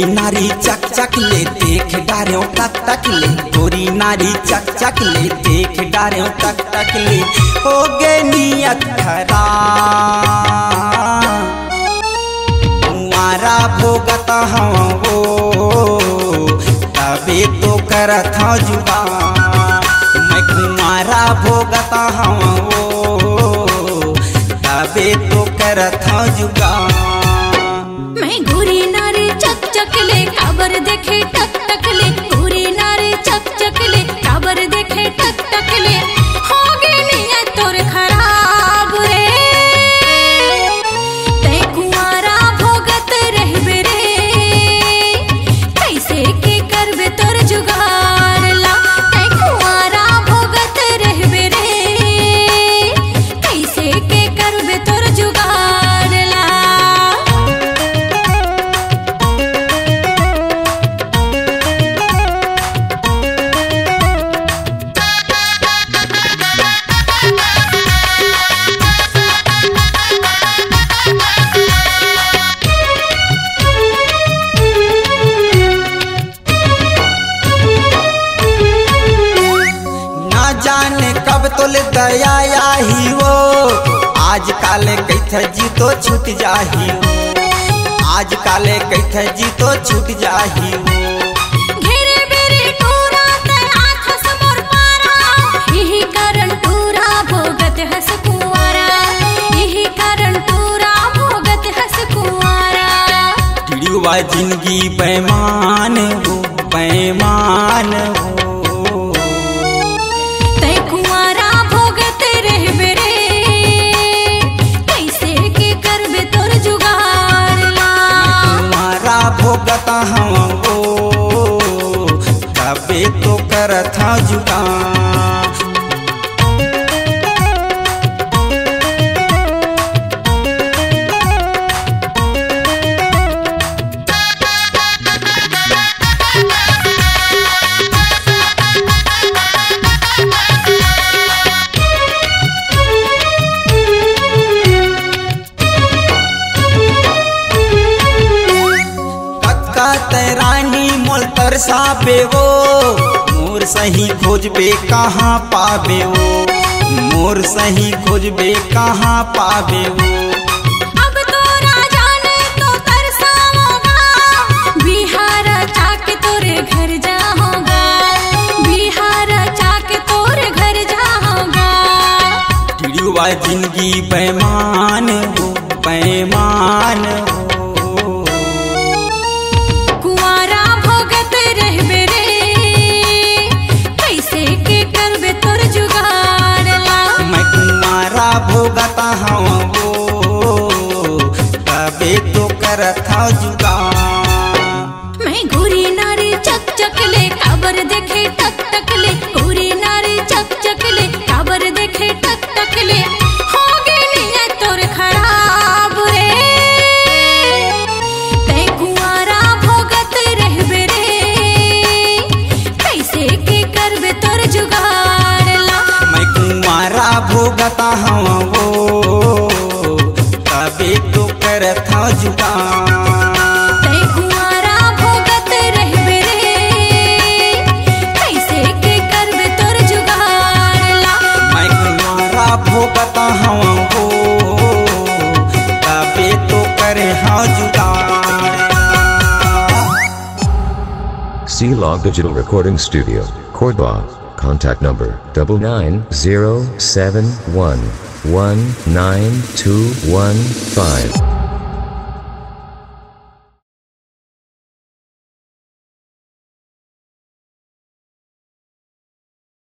चक चक ले, देख डारे तक तक ले। गोरी नारी चक चक ले, देख डारे तक तक ले। हो गए नियत खरा भोगत हूँ वो, तबे तो करत हूँ जुबा। मैं तुम्हारा भोगत हूँ वो, तबे तो करत हूँ जुगा मैं गोरी नारे चक चक काबर देखे टक टकले पूरी नारे चक चकले काबर देखे टक टक जाने कब तोले दया आही वो। आज काले कैथे जी तो छूट जाही। आज काले कैथे जी तो छूट जाही। वो घेरे बेरे टूरा तै भोगत हमको। तबे तो था हूँ मोल तरसाबे वो मोर सही खोजबे कहाँ पाबे वो? मोर सही खोजबे कहाँ पाबे वो? अब तोरा जाने तो तरसाओगा भोगता हूँ? वो तबे तो कर हूँ जुगा मैं घूरी नारी चक चक ले, खबर देखे टक टक भोगता हूँ वो। तबे तो करत जुगा कुंवारा भोगत रहबे रे कैसे के करबे तोर जुगाड़ ला। मैं तुम्हारा भोगता हूँ तबे तो करे हूँ जुगा C Log Digital Recording Studio, Cordoba. Contact number double nine zero seven one one nine two one five.